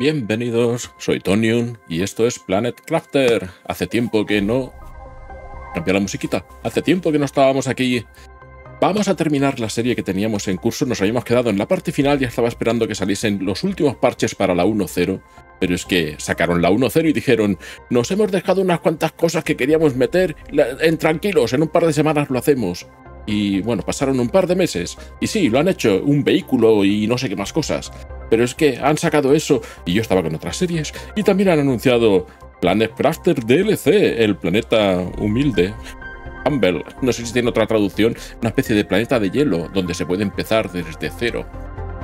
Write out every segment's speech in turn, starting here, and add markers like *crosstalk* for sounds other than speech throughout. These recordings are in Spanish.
Bienvenidos, soy Tonium y esto es Planet Crafter. Hace tiempo que no... Cambia la musiquita. Hace tiempo que no estábamos aquí. Vamos a terminar la serie que teníamos en curso. Nos habíamos quedado en la parte final. Ya estaba esperando que saliesen los últimos parches para la 1.0. Pero es que sacaron la 1.0 y dijeron, nos hemos dejado unas cuantas cosas que queríamos meter en tranquilos, en un par de semanas lo hacemos. Y bueno, pasaron un par de meses. Y sí, lo han hecho, un vehículo y no sé qué más cosas. Pero es que han sacado eso y yo estaba con otras series. Y también han anunciado Planet Crafter DLC, el planeta humilde. Humble, no sé si tiene otra traducción, una especie de planeta de hielo donde se puede empezar desde cero.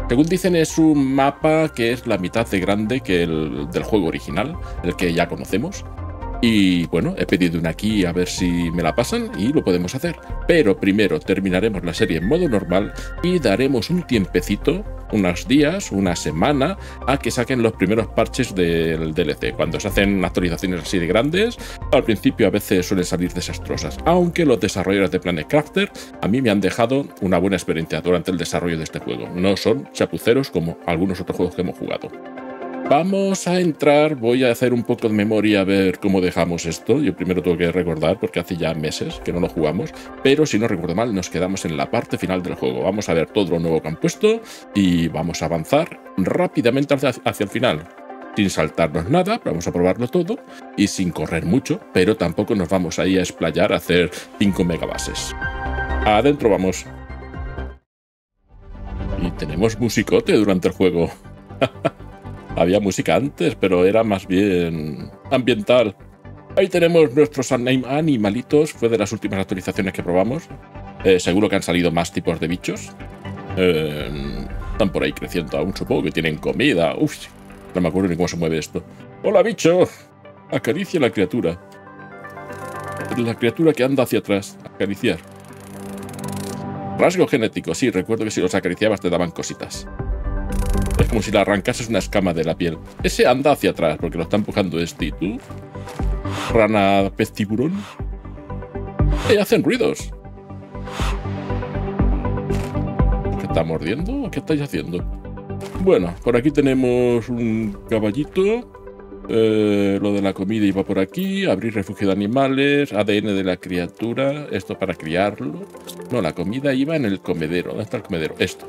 Según dicen es un mapa que es la mitad de grande que el del juego original, el que ya conocemos. Y bueno, he pedido una aquí a ver si me la pasan y lo podemos hacer. Pero primero terminaremos la serie en modo normal y daremos un tiempecito, unos días, una semana, a que saquen los primeros parches del DLC. Cuando se hacen actualizaciones así de grandes, al principio a veces suelen salir desastrosas. Aunque los desarrolladores de Planet Crafter a mí me han dejado una buena experiencia durante el desarrollo de este juego. No son chapuceros como algunos otros juegos que hemos jugado. Vamos a entrar, voy a hacer un poco de memoria a ver cómo dejamos esto. Yo primero tengo que recordar porque hace ya meses que no lo jugamos, pero si no recuerdo mal nos quedamos en la parte final del juego. Vamos a ver todo lo nuevo que han puesto y vamos a avanzar rápidamente hacia, el final. Sin saltarnos nada, vamos a probarlo todo y sin correr mucho, pero tampoco nos vamos ahí a explayar a hacer 5 megabases. Adentro vamos. Y tenemos musicote durante el juego. *laughs* Había música antes, pero era más bien ambiental. Ahí tenemos nuestros animalitos. Fue de las últimas actualizaciones que probamos. Eh, seguro que han salido más tipos de bichos. Eh, están por ahí creciendo aún, supongo que tienen comida. Uf, no me acuerdo ni cómo se mueve esto. ¡Hola, bicho! Acaricia la criatura. La criatura que anda hacia atrás. Acariciar. Rasgo genético, sí, recuerdo que si los acariciabas te daban cositas. Es como si le arrancases una escama de la piel. Ese anda hacia atrás porque lo está empujando este. ¿Y tú? Rana pez tiburón. Eh, hacen ruidos. ¿Qué está mordiendo? ¿O qué estáis haciendo? Bueno, por aquí tenemos un caballito. Eh, lo de la comida iba por aquí. Abrir refugio de animales. ADN de la criatura. Esto para criarlo. No, la comida iba en el comedero. ¿Dónde está el comedero? Esto.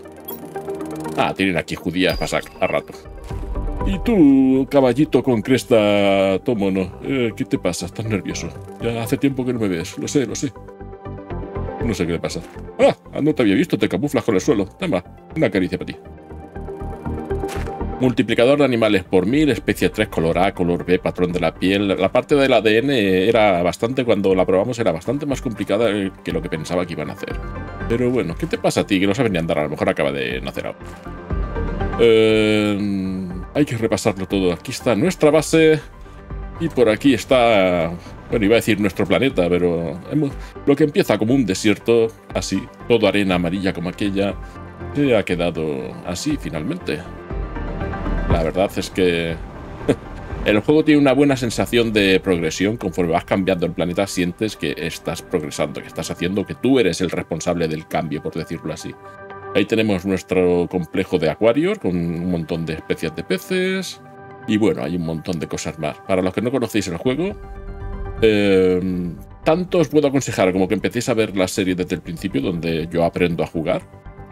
Ah, tienen aquí judías para a rato. Y tú, caballito con cresta tomono, eh, ¿qué te pasa? ¿Estás nervioso? Ya hace tiempo que no me ves, lo sé, lo sé. No sé qué le pasa. Ah, no te había visto, te camuflas con el suelo. Toma, una caricia para ti. Multiplicador de animales por mil, especie 3, color A, color B, patrón de la piel. La parte del ADN era bastante, cuando la probamos, era bastante más complicada que lo que pensaba que iban a hacer. Pero bueno, ¿qué te pasa a ti que no sabes ni andar? A lo mejor acaba de nacer algo. Eh, hay que repasarlo todo. Aquí está nuestra base. Y por aquí está... Bueno, iba a decir nuestro planeta, pero lo que empieza como un desierto, así, todo arena amarilla como aquella, se ha quedado así finalmente. La verdad es que *laughs* el juego tiene una buena sensación de progresión. Conforme vas cambiando el planeta, sientes que estás progresando, que estás haciendo, que tú eres el responsable del cambio, por decirlo así. Ahí tenemos nuestro complejo de acuarios con un montón de especies de peces. Y bueno, hay un montón de cosas más. Para los que no conocéis el juego, eh, tanto os puedo aconsejar como que empecéis a ver la serie desde el principio, donde yo aprendo a jugar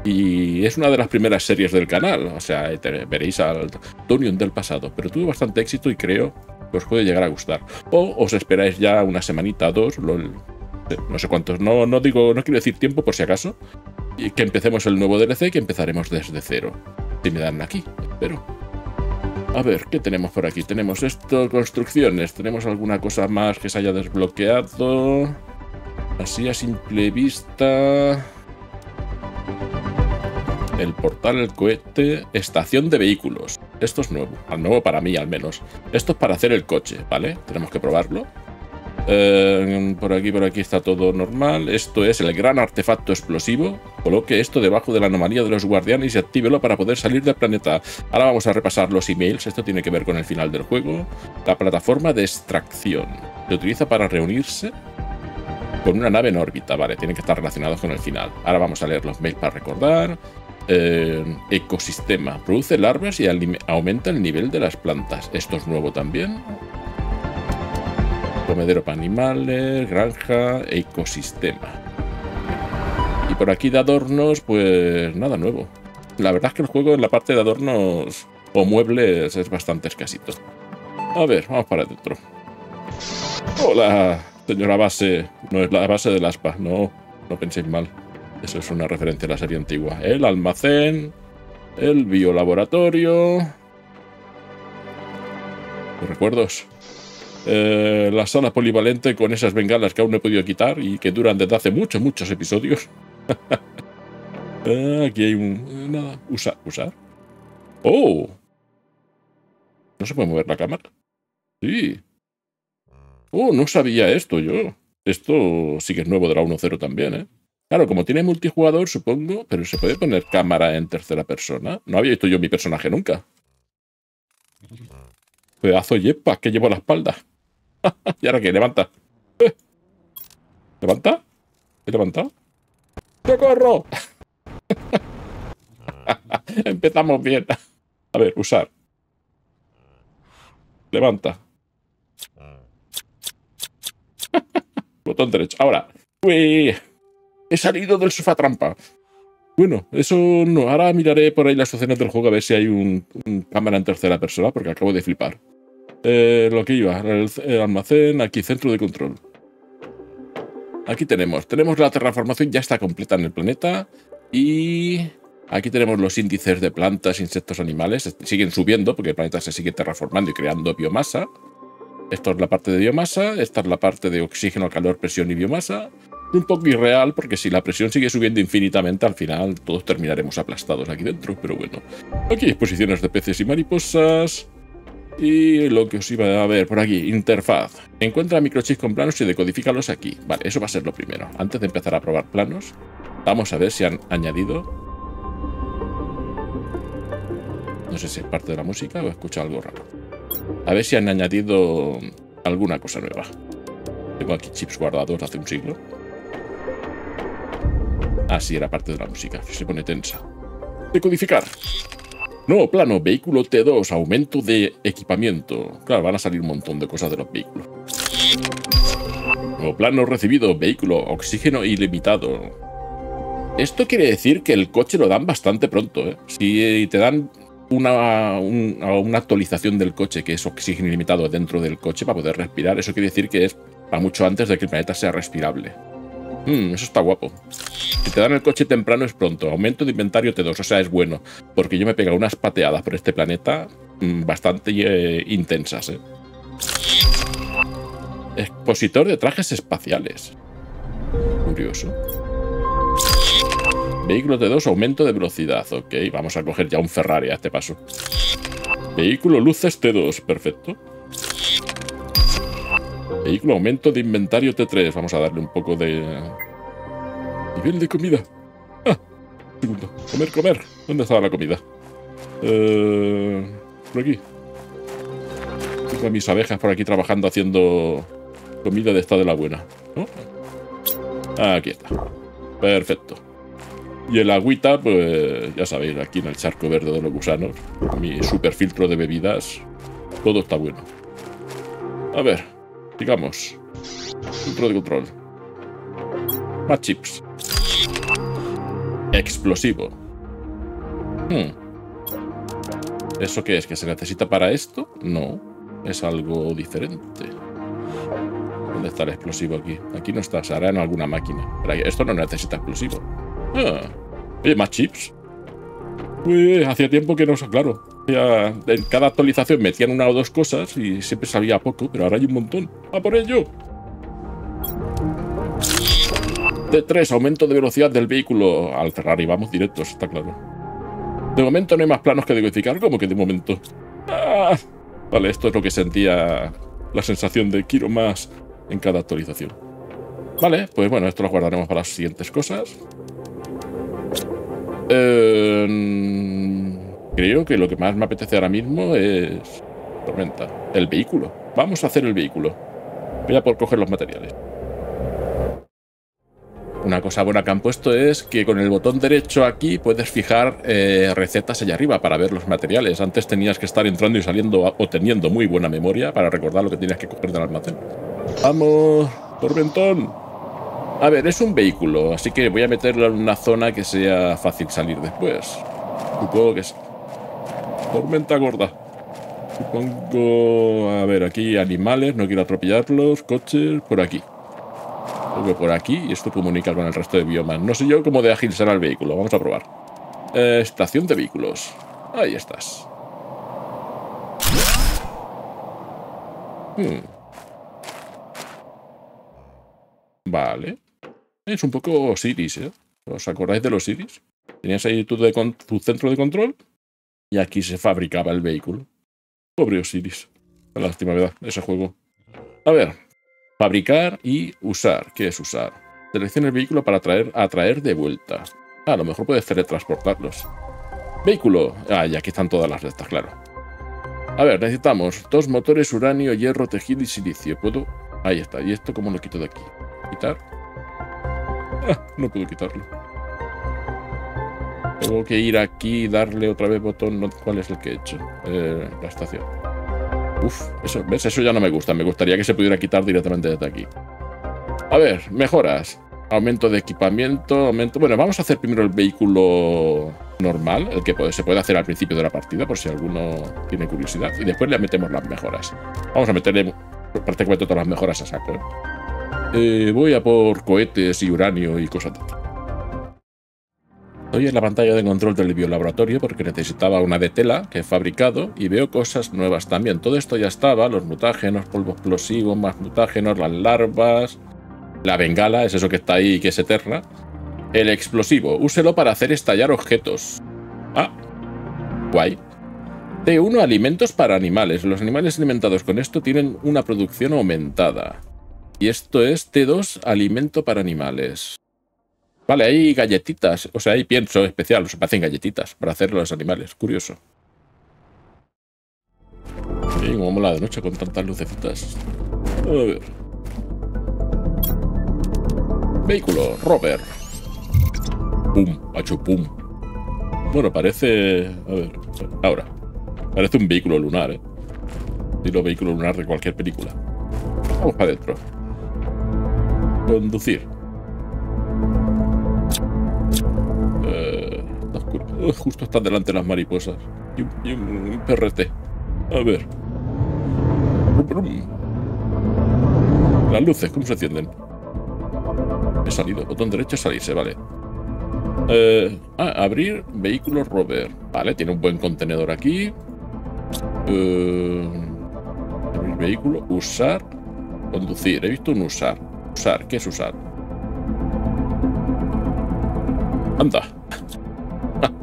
y es una de las primeras series del canal, o sea, veréis al Tonion del pasado, pero tuvo bastante éxito y creo que os puede llegar a gustar. O os esperáis ya una semanita, dos, no sé cuántos, no, no digo, no quiero decir tiempo por si acaso, y que empecemos el nuevo DLC, que empezaremos desde cero. Si me dan aquí, espero. A ver, ¿qué tenemos por aquí? Tenemos esto, construcciones, tenemos alguna cosa más que se haya desbloqueado. Así a simple vista el portal, el cohete, estación de vehículos. Esto es nuevo, al nuevo para mí al menos. Esto es para hacer el coche, ¿vale? Tenemos que probarlo. Eh, por aquí, por aquí está todo normal. Esto es el gran artefacto explosivo. Coloque esto debajo de la anomalía de los guardianes y actívelo para poder salir del planeta. Ahora vamos a repasar los emails. Esto tiene que ver con el final del juego. La plataforma de extracción. Se utiliza para reunirse con una nave en órbita. Vale, tiene que estar relacionado con el final. Ahora vamos a leer los mails para recordar. Eh, ecosistema. Produce larvas y aumenta el nivel de las plantas. Esto es nuevo también. Comedero para animales, granja, ecosistema. Y por aquí de adornos, pues nada nuevo. La verdad es que el juego en la parte de adornos o muebles es bastante escasito. A ver, vamos para adentro. Hola, señora base. No es la base del aspa, no, no penséis mal. Eso es una referencia a la serie antigua. El almacén, el biolaboratorio. Los recuerdos. Eh, la sala polivalente con esas bengalas que aún no he podido quitar y que duran desde hace muchos, muchos episodios. *laughs* Ah, aquí hay un... Nada. Usar. ¿Usar? ¡Oh! ¿No se puede mover la cámara? Sí. Oh, no sabía esto yo. Esto sí que es nuevo de la 1.0 también, ¿eh? Claro, como tiene multijugador, supongo, pero se puede poner cámara en tercera persona. No había visto yo mi personaje nunca. Pedazo yepa que llevo a la espalda. *laughs* ¿Y ahora qué? Levanta. ¿Eh? ¿Levanta? ¿He levantado? ¡Socorro! *laughs* Empezamos bien. A ver, usar. Levanta. *laughs* Botón derecho. Ahora. Uy, he salido del sofá trampa. Bueno, eso no. Ahora miraré por ahí las opciones del juego a ver si hay un, cámara en tercera persona, porque acabo de flipar. Eh, lo que iba, el, almacén, aquí, centro de control. Aquí tenemos, tenemos la terraformación, ya está completa en el planeta. Y aquí tenemos los índices de plantas, insectos, animales. Siguen subiendo porque el planeta se sigue terraformando y creando biomasa. Esto es la parte de biomasa, esta es la parte de oxígeno, calor, presión y biomasa. Un poco irreal porque si la presión sigue subiendo infinitamente, al final todos terminaremos aplastados aquí dentro, pero bueno. Aquí hay exposiciones de peces y mariposas. Y lo que os iba a ver por aquí, interfaz. Encuentra microchips con planos y decodifícalos aquí. Vale, eso va a ser lo primero. Antes de empezar a probar planos, vamos a ver si han añadido... No sé si es parte de la música o he escuchado algo raro. A ver si han añadido alguna cosa nueva. Tengo aquí chips guardados hace un siglo. Ah, sí, era parte de la música. Se pone tensa. Decodificar. Nuevo plano, vehículo T2, aumento de equipamiento. Claro, van a salir un montón de cosas de los vehículos. Nuevo plano recibido, vehículo, oxígeno ilimitado. Esto quiere decir que el coche lo dan bastante pronto. ¿eh? Si te dan una, una, actualización del coche que es oxígeno ilimitado dentro del coche para poder respirar, eso quiere decir que es para mucho antes de que el planeta sea respirable. Hmm, eso está guapo. Si te dan el coche temprano es pronto. Aumento de inventario T2, o sea, es bueno. Porque yo me he pegado unas pateadas por este planeta mm, bastante eh, intensas, ¿eh? Expositor de trajes espaciales. Curioso. Vehículo T2, aumento de velocidad. Ok, vamos a coger ya un Ferrari a este paso. Vehículo luces T2, perfecto. Vehículo aumento de inventario T3. Vamos a darle un poco de... Nivel de comida. Ah, segundo. Comer, comer. ¿Dónde estaba la comida? Eh, por aquí. Tengo mis abejas por aquí trabajando haciendo comida de esta de la buena. Aquí está. Perfecto. Y el agüita, pues ya sabéis, aquí en el charco verde de los gusanos, mi super filtro de bebidas, todo está bueno. A ver, Digamos. Centro de control. Más chips. Explosivo. Hmm. ¿Eso qué es? ¿Que se necesita para esto? No. Es algo diferente. ¿Dónde está el explosivo aquí? Aquí no está. Se hará en alguna máquina. Esto no necesita explosivo. Ah. Oye, más chips. Uy, hacía tiempo que no... Claro, en cada actualización metían una o dos cosas y siempre salía poco, pero ahora hay un montón. ¡A por ello! T3, aumento de velocidad del vehículo. Al Ferrari, vamos directos, está claro. De momento no hay más planos que decodificar, como que de momento. Ah, vale, esto es lo que sentía la sensación de quiero más en cada actualización. Vale, pues bueno, esto lo guardaremos para las siguientes cosas. Creo que lo que más me apetece ahora mismo es... Tormenta. El vehículo. Vamos a hacer el vehículo. Voy a por coger los materiales. una cosa buena que han puesto es que con el botón derecho aquí puedes fijar eh, recetas allá arriba para ver los materiales. Antes tenías que estar entrando y saliendo o teniendo muy buena memoria para recordar lo que tenías que coger del almacén. ¡Vamos! ¡Tormentón! A ver, es un vehículo, así que voy a meterlo en una zona que sea fácil salir después. Supongo que es... Tormenta gorda. Supongo... A ver, aquí animales, no quiero atropellarlos. Coches, por aquí. Luego por aquí y esto comunica con el resto de biomas. No sé yo cómo de ágil será el vehículo. Vamos a probar. Eh, estación de vehículos. Ahí estás. Hmm. Vale. Es un poco Osiris, ¿eh? ¿Os acordáis de los Osiris? Tenías ahí tu, tu centro de control y aquí se fabricaba el vehículo. Pobre Osiris. Lástima, ¿verdad? Ese juego. A ver, Fabricar y usar. ¿Qué es usar? Selecciona el vehículo para traer, atraer de vuelta. Ah, a lo mejor puedes teletransportarlos. Vehículo. Ah, y aquí están todas las restas, claro. A ver, necesitamos dos motores, uranio, hierro, tejido y silicio. ¿Puedo? Ahí está. ¿Y esto cómo lo quito de aquí? ¿Quitar? Ah, no puedo quitarlo. Tengo que ir aquí y darle otra vez botón. ¿Cuál es el que he hecho? Eh, la estación. Uf, eso, ¿ves? Eso ya no me gusta. Me gustaría que se pudiera quitar directamente desde aquí. A ver, mejoras. Aumento de equipamiento, aumento... Bueno, vamos a hacer primero el vehículo normal, el que se puede hacer al principio de la partida, por si alguno tiene curiosidad. Y después le metemos las mejoras. Vamos a meterle prácticamente todas las mejoras a saco. ¿eh? Eh, voy a por cohetes y uranio y cosas de Estoy en la pantalla de control del biolaboratorio porque necesitaba una de tela que he fabricado y veo cosas nuevas también. Todo esto ya estaba, los mutágenos, polvo explosivo, más mutágenos, las larvas, la bengala, es eso que está ahí que es eterna. El explosivo, úselo para hacer estallar objetos. Ah, guay. T1, alimentos para animales. Los animales alimentados con esto tienen una producción aumentada. Y esto es T2, alimento para animales. Vale, hay galletitas, o sea, hay pienso especial, o sea, hacen galletitas para hacer los animales, curioso. Sí, como mola de noche con tantas lucecitas. A ver. Vehículo, rover. Pum, hecho pum. Bueno, parece... A ver, ahora. Parece un vehículo lunar, ¿eh? Estilo vehículo lunar de cualquier película. Vamos para adentro. Conducir. *laughs* justo están delante las mariposas. Y un, perrete. A ver. Las luces, ¿cómo se encienden? He salido. Botón derecho, salirse, vale. Eh, ah, abrir vehículo rover. Vale, tiene un buen contenedor aquí. Eh, abrir vehículo, usar, conducir. He visto un usar. Usar, ¿qué es usar? Anda.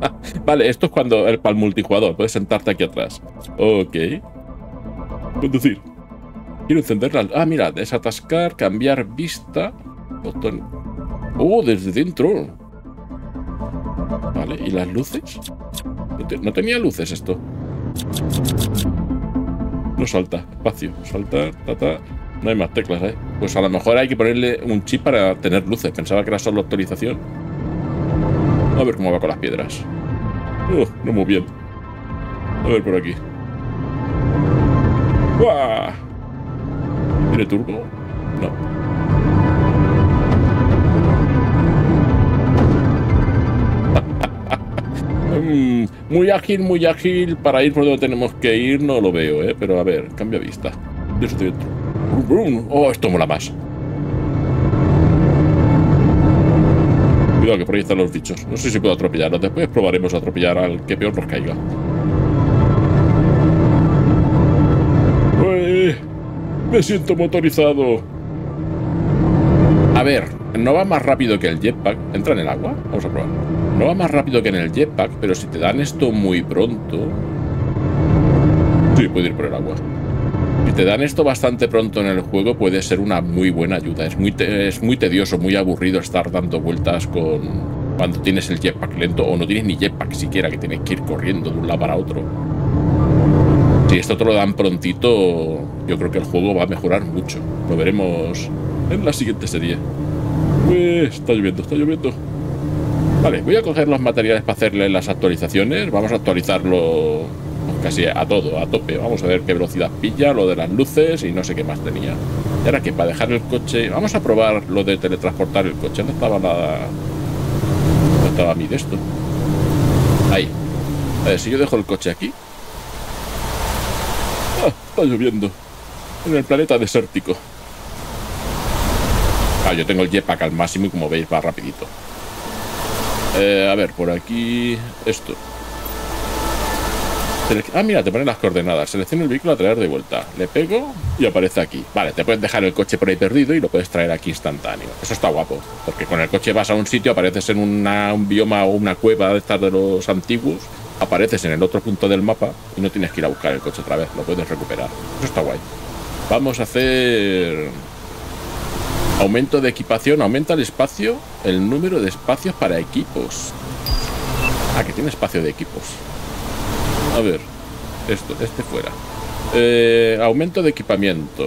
*laughs* vale, esto es cuando el para el multijugador. Puedes sentarte aquí atrás. Ok. Conducir. Quiero encenderla. Ah, mira, desatascar, cambiar vista. Botón. Oh, desde dentro. Vale, ¿y las luces? No, tenía luces esto. No salta. Espacio. Saltar, ta, No hay más teclas, ¿eh? Pues a lo mejor hay que ponerle un chip para tener luces. Pensaba que era solo actualización. A ver cómo va con las piedras. Oh, no muy bien. A ver por aquí. ¿Tiene turbo? No. *laughs* Mm, muy ágil, muy ágil. Para ir por donde tenemos que ir no lo veo, ¿eh? Pero a ver, cambia vista. Yo estoy. Oh, esto mola más. Cuidado que por ahí están los bichos. No sé si puedo atropellarlos. Después probaremos a atropellar al que peor nos caiga. Uy, me siento motorizado. A ver, no va más rápido que el jetpack. ¿Entra en el agua? Vamos a probar. No va más rápido que en el jetpack, pero si te dan esto muy pronto... Sí, puede ir por el agua. Si te dan esto bastante pronto en el juego, puede ser una muy buena ayuda. Es muy, es muy tedioso, muy aburrido estar dando vueltas con cuando tienes el jetpack lento o no tienes ni jetpack siquiera, que tienes que ir corriendo de un lado para otro. Si esto te lo dan prontito, yo creo que el juego va a mejorar mucho. Lo veremos en la siguiente serie. Uy, está lloviendo, está lloviendo. Vale, voy a coger los materiales para hacerle las actualizaciones. Vamos a actualizarlo casi a todo, a tope. Vamos a ver qué velocidad pilla, lo de las luces y no sé qué más tenía. Y ahora que para dejar el coche... Vamos a probar lo de teletransportar el coche. ¿Dónde estaba la... ¿Dónde estaba mi de esto? Ahí. A ver, si yo dejo el coche aquí... Ah, está lloviendo. En el planeta desértico. Ah, yo tengo el jetpack al máximo y como veis va rapidito. Eh, a ver, por aquí... Esto. Ah, mira, te ponen las coordenadas. Selecciona el vehículo a traer de vuelta. Le pego y aparece aquí. Vale, te puedes dejar el coche por ahí perdido y lo puedes traer aquí instantáneo. Eso está guapo. Porque con el coche vas a un sitio, apareces en un bioma o una cueva de estas de los antiguos, apareces en el otro punto del mapa y no tienes que ir a buscar el coche otra vez. Lo puedes recuperar. Eso está guay. Vamos a hacer... Aumento de equipación. Aumenta el espacio, el número de espacios para equipos. Ah, que tiene espacio de equipos. A ver, esto, este fuera. Eh, aumento de equipamiento.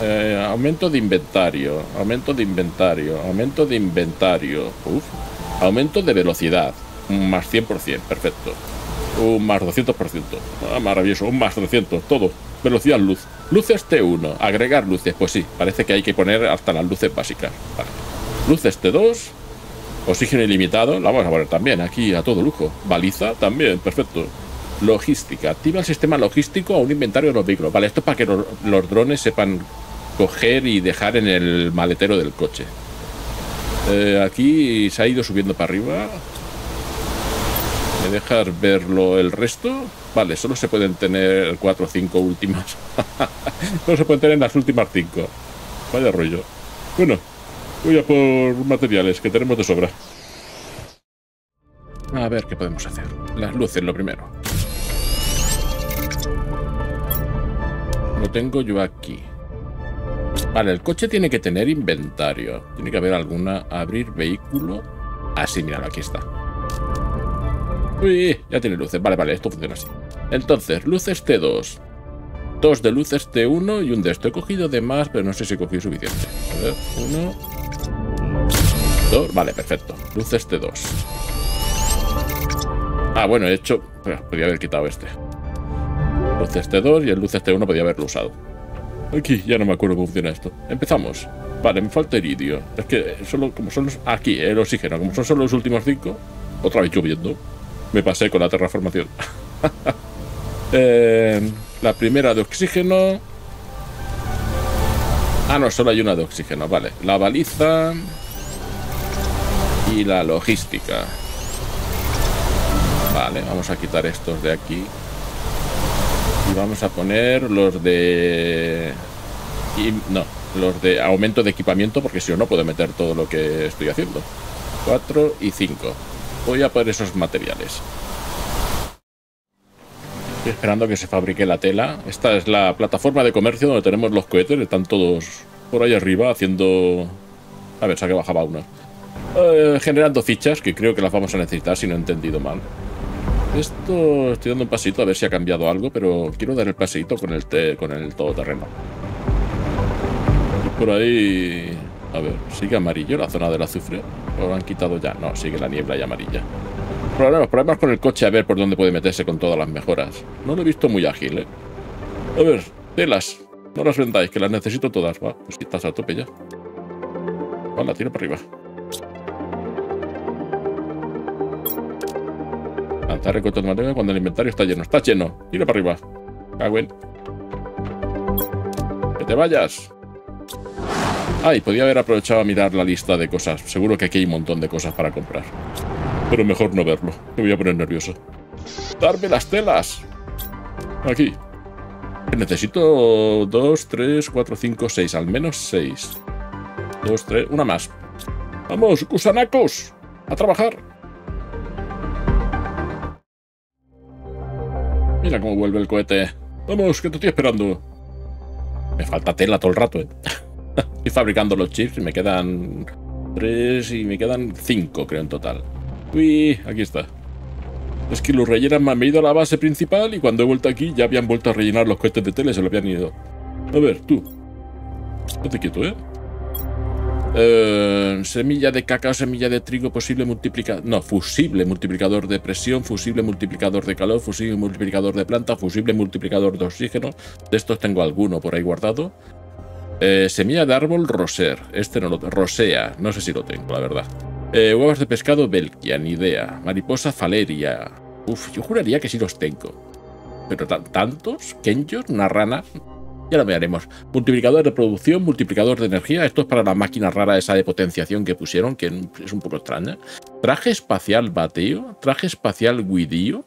Eh, aumento de inventario. Aumento de inventario. Aumento de inventario. Uf. Aumento de velocidad. Más 100%. Perfecto. Un más 200%. Ah, maravilloso. Un más 300. Todo. Velocidad luz. Luces T1. Agregar luces. Pues sí. Parece que hay que poner hasta las luces básicas. Vale. Luces T2. Oxígeno ilimitado. La vamos a poner también aquí a todo lujo. Baliza también. Perfecto. Logística. Activa el sistema logístico a un inventario de los vehículos. Vale, esto es para que los, drones sepan coger y dejar en el maletero del coche. Eh, aquí se ha ido subiendo para arriba. ¿Me dejas verlo el resto? Vale, solo se pueden tener cuatro o cinco últimas. *laughs* solo se pueden tener las últimas cinco. Vaya rollo. Bueno, voy a por materiales que tenemos de sobra. A ver qué podemos hacer. Las luces, lo primero. Lo tengo yo aquí. Vale, el coche tiene que tener inventario. Tiene que haber alguna... Abrir vehículo. Ah, sí, míralo, aquí está. Uy, ya tiene luces. Vale, vale, esto funciona así. Entonces, luces T2. Dos de luces T1 y un de esto. He cogido de más, pero no sé si he cogido suficiente. A ver, uno... Dos... Vale, perfecto. Luces T2. Ah, bueno, he hecho... Podría haber quitado este. Luces T2 y el luces T1 podía haberlo usado. Aquí, ya no me acuerdo cómo funciona esto. Empezamos. Vale, me falta iridio. Es que solo como son los... Aquí, el oxígeno. Como son solo los últimos cinco. Otra vez lloviendo. Me pasé con la terraformación. *laughs* Eh, la primera de oxígeno. Ah, no, solo hay una de oxígeno. Vale. La baliza. Y la logística. Vale, vamos a quitar estos de aquí. Y vamos a poner los de... Y, no, los de aumento de equipamiento porque si no, no puedo meter todo lo que estoy haciendo. 4 y 5. Voy a poner esos materiales. Estoy esperando que se fabrique la tela. Esta es la plataforma de comercio donde tenemos los cohetes. Están todos por ahí arriba haciendo... A ver, que bajaba uno. Eh, generando fichas, que creo que las vamos a necesitar si no he entendido mal. Esto estoy dando un pasito a ver si ha cambiado algo, pero quiero dar el paseito con el, con el todoterreno. por ahí... A ver, ¿sigue amarillo la zona del azufre? ¿O lo han quitado ya? No, sigue la niebla y amarilla. Problemas, problemas con el coche a ver por dónde puede meterse con todas las mejoras. No lo he visto muy ágil, ¿eh? A ver, telas. No las vendáis, que las necesito todas. Va, pues estás a tope ya. Va, la tiro para arriba. Lanzar recortes de materia cuando el inventario está lleno. Está lleno. Tira para arriba. Cagüen. ¡Que te vayas! Ay, podía haber aprovechado a mirar la lista de cosas. Seguro que aquí hay un montón de cosas para comprar. Pero mejor no verlo. Me voy a poner nervioso. ¡Darme las telas! Aquí. Necesito dos, tres, cuatro, cinco, seis. Al menos seis. Dos, tres... Una más. ¡Vamos, gusanacos! ¡A trabajar! Mira cómo vuelve el cohete. Vamos, que te estoy esperando. Me falta tela todo el rato, ¿eh? *laughs* estoy fabricando los chips y me quedan tres y me quedan cinco, creo, en total. Uy, aquí está. Es que los rellenan me han ido a la base principal y cuando he vuelto aquí ya habían vuelto a rellenar los cohetes de tele se lo habían ido. A ver, tú. Estate quieto, ¿eh? Eh, semilla de cacao, semilla de trigo, posible multiplicador. No, fusible multiplicador de presión, fusible multiplicador de calor, fusible multiplicador de planta, fusible multiplicador de oxígeno. De estos tengo alguno por ahí guardado. Eh, semilla de árbol roser. Este no lo. Rosea. No sé si lo tengo, la verdad. Eh, huevos de pescado Belkia, ni idea. Mariposa faleria. Uf, yo juraría que sí los tengo. Pero tantos, Kenjos, una rana. Ya lo veremos. Multiplicador de producción, multiplicador de energía. Esto es para la máquina rara esa de potenciación que pusieron, que es un poco extraña. Traje espacial bateo. Traje espacial guidío.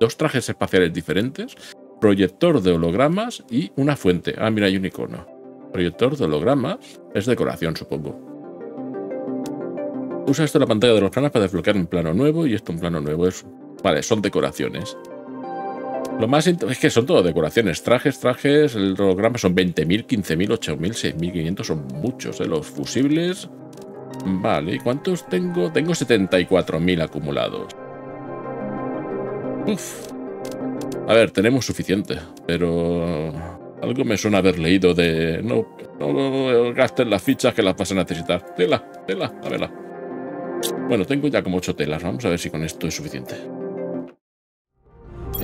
Dos trajes espaciales diferentes. Proyector de hologramas y una fuente. Ah, mira, hay un icono. Proyector de hologramas. Es decoración, supongo. Usa esto la pantalla de los planos para desbloquear un plano nuevo y esto un plano nuevo. Es... Vale, son decoraciones. Lo más es que son todo decoraciones. Trajes, trajes, el holograma son 20.000, 15.000, 8.000, 6.500, son muchos. ¿eh? Los fusibles. Vale, ¿y cuántos tengo? Tengo 74.000 acumulados. Uf. A ver, tenemos suficiente, pero algo me suena haber leído de no, no gasten las fichas que las vas a necesitar. Tela, tela, a verla. Bueno, tengo ya como 8 telas. Vamos a ver si con esto es suficiente.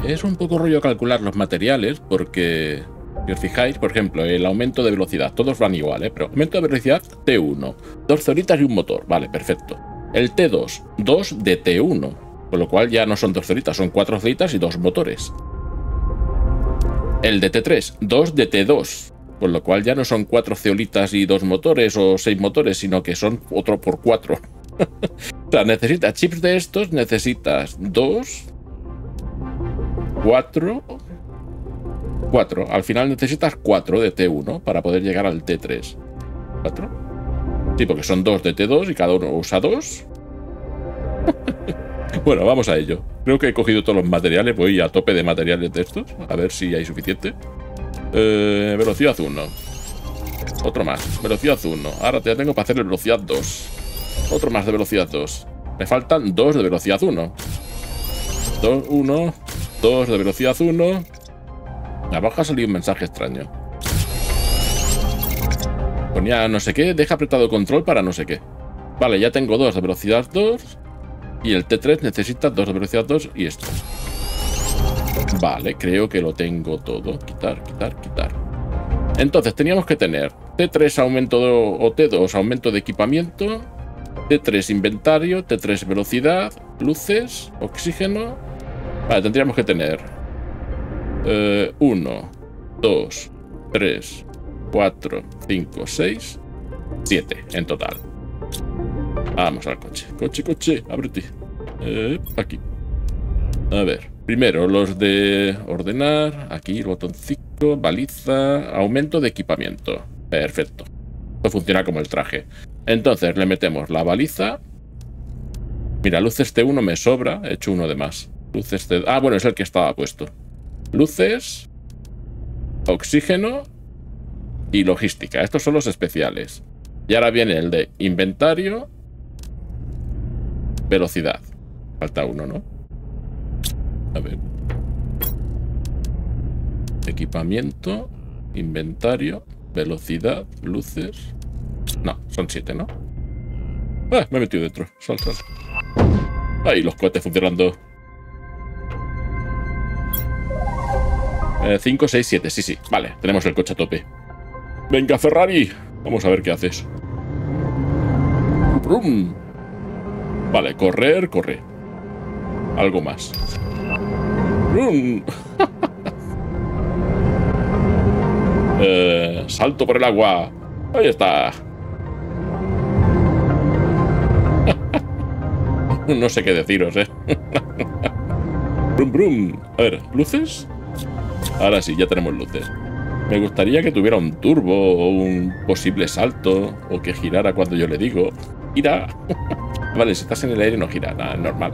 Es un poco rollo calcular los materiales porque, si os fijáis, por ejemplo, el aumento de velocidad, todos van igual, ¿eh? pero aumento de velocidad T1, dos zoritas y un motor, vale, perfecto. El T2, dos de T1, con lo cual ya no son dos zoritas, son cuatro zoritas y dos motores. El de T3, dos de T2, con lo cual ya no son cuatro ceolitas y dos motores o seis motores, sino que son otro por cuatro. *laughs* o sea, necesitas chips de estos, necesitas dos 4. 4. Al final necesitas 4 de T1 para poder llegar al T3. ¿4? Sí, porque son 2 de T2 y cada uno usa 2. *laughs* bueno, vamos a ello. Creo que he cogido todos los materiales. Voy a tope de materiales de estos. A ver si hay suficiente. Eh, velocidad 1. Otro más. Velocidad 1. Ahora te tengo para hacer velocidad 2. Otro más de velocidad 2. Me faltan 2 de velocidad 1. 2, 1, 2 de velocidad 1. Abajo ha salido un mensaje extraño. Ponía no sé qué, deja apretado control para no sé qué. Vale, ya tengo 2 de velocidad 2. Y el T3 necesita 2 de velocidad 2 y esto. Vale, creo que lo tengo todo. Quitar, quitar, quitar. Entonces teníamos que tener T3 aumento o T2 aumento de equipamiento. T3 inventario, T3 velocidad, luces, oxígeno Vale, tendríamos que tener 1, 2, 3, 4, 5, 6, 7 en total. Vamos al coche. Coche, coche, ábrete. Eh, aquí. A ver, primero los de ordenar. Aquí el botoncito, baliza, aumento de equipamiento. Perfecto. Esto funciona como el traje. Entonces le metemos la baliza. Mira, luces T1 me sobra. He hecho uno de más. Luces de... Ah, bueno, es el que estaba puesto. Luces, oxígeno y logística. Estos son los especiales. Y ahora viene el de inventario, velocidad. Falta uno, ¿no? A ver. Equipamiento, inventario, velocidad, luces... No, son siete, ¿no? Ah, me he metido dentro. Sal. Ahí, los cohetes funcionando. 5, 6, 7. Sí, sí. Vale, tenemos el coche a tope. Venga, Ferrari. Vamos a ver qué haces. Vale, correr, corre. Algo más. *laughs* eh, salto por el agua. Ahí está. *laughs* no sé qué deciros, eh. *laughs* brum, brum. A ver, ¿luces? Ahora sí, ya tenemos luces. Me gustaría que tuviera un turbo o un posible salto o que girara cuando yo le digo. Gira. *laughs* vale, si estás en el aire no gira, normal.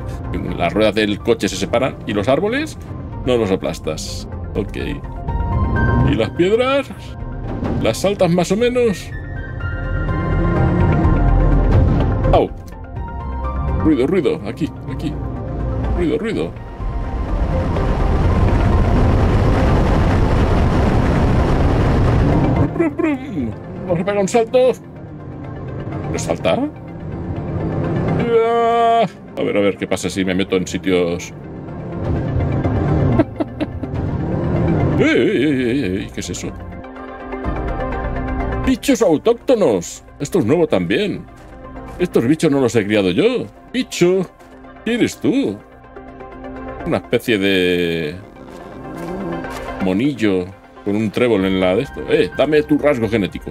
Las ruedas del coche se separan y los árboles no los aplastas. Ok. ¿Y las piedras? ¿Las saltas más o menos? ¡Au! Ruido, ruido. Aquí, aquí. Ruido, ruido. Vamos a pegar un salto. ¿Nos falta? Ah, a ver, a ver, ¿qué pasa si me meto en sitios... *laughs* ¡Ey, ey, ey, ey! ¿Qué es eso? ¡Bichos autóctonos! Esto es nuevo también. Estos bichos no los he criado yo. ¡Bicho! ¿Quién eres tú? Una especie de... Monillo con un trébol en la de esto. ¡Eh! Dame tu rasgo genético.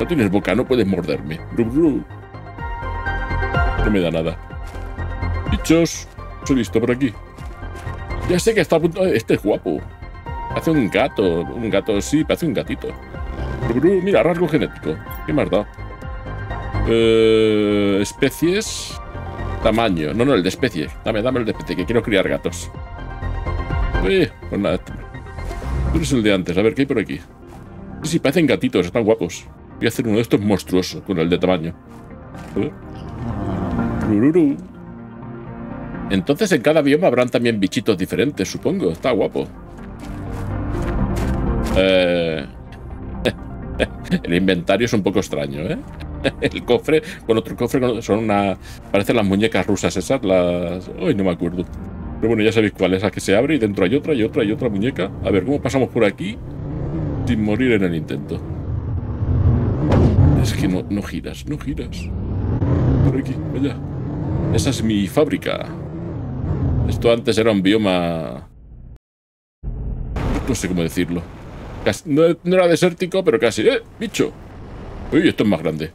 No tienes boca, no puedes morderme. No me da nada. Bichos, os he visto por aquí. Ya sé que está a punto. Este es guapo. Hace un gato. Un gato, sí, parece un gatito. Mira, rasgo genético. ¿Qué más da? Eh, especies. Tamaño. No, no, el de especie. Dame, dame el de especie, que quiero criar gatos. Eh, pues nada. Tú eres el de antes. A ver, ¿qué hay por aquí? Sí, parecen gatitos, están guapos. Voy a hacer uno de estos monstruosos con el de tamaño. Entonces en cada bioma habrán también bichitos diferentes, supongo. Está guapo. Eh, *laughs* el inventario es un poco extraño, ¿eh? *laughs* El cofre con otro cofre son una... Parecen las muñecas rusas esas, las... Uy, no me acuerdo. Pero bueno, ya sabéis cuál es la que se abre y dentro hay otra y otra y otra muñeca. A ver, ¿cómo pasamos por aquí? Sin morir en el intento. Es que no, no giras, no giras. Por aquí, allá. Esa es mi fábrica. Esto antes era un bioma... No sé cómo decirlo. no, era desértico, pero casi... ¡Eh, bicho! Uy, esto es más grande.